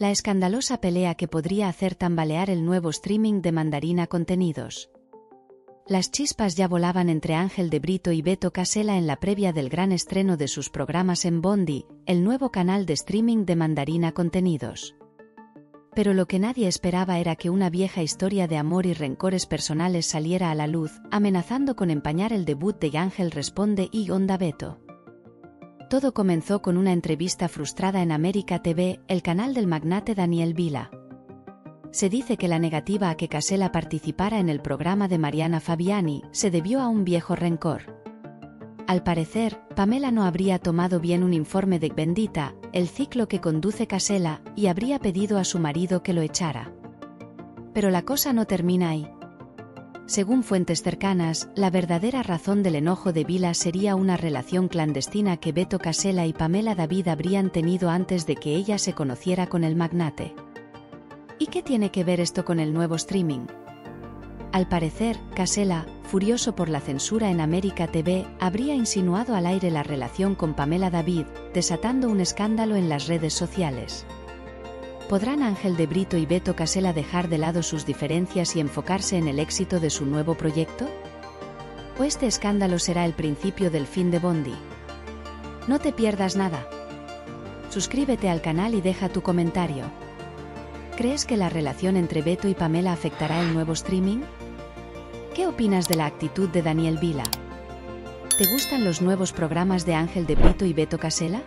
La escandalosa pelea que podría hacer tambalear el nuevo streaming de Mandarina Contenidos. Las chispas ya volaban entre Ángel de Brito y Beto Casela en la previa del gran estreno de sus programas en Bondi, el nuevo canal de streaming de Mandarina Contenidos. Pero lo que nadie esperaba era que una vieja historia de amor y rencores personales saliera a la luz, amenazando con empañar el debut de Ángel Responde y Onda Beto. Todo comenzó con una entrevista frustrada en América TV, el canal del magnate Daniel Vila. Se dice que la negativa a que Casella participara en el programa de Mariana Fabiani se debió a un viejo rencor. Al parecer, Pamela no habría tomado bien un informe de Bendita, el ciclo que conduce Casella, y habría pedido a su marido que lo echara. Pero la cosa no termina ahí. Según fuentes cercanas, la verdadera razón del enojo de Vila sería una relación clandestina que Beto Casella y Pamela David habrían tenido antes de que ella se conociera con el magnate. ¿Y qué tiene que ver esto con el nuevo streaming? Al parecer, Casella, furioso por la censura en América TV, habría insinuado al aire la relación con Pamela David, desatando un escándalo en las redes sociales. ¿Podrán Ángel de Brito y Beto Casella dejar de lado sus diferencias y enfocarse en el éxito de su nuevo proyecto? ¿O este escándalo será el principio del fin de Bondi? No te pierdas nada. Suscríbete al canal y deja tu comentario. ¿Crees que la relación entre Beto y Pamela afectará el nuevo streaming? ¿Qué opinas de la actitud de Daniel Vila? ¿Te gustan los nuevos programas de Ángel de Brito y Beto Casella?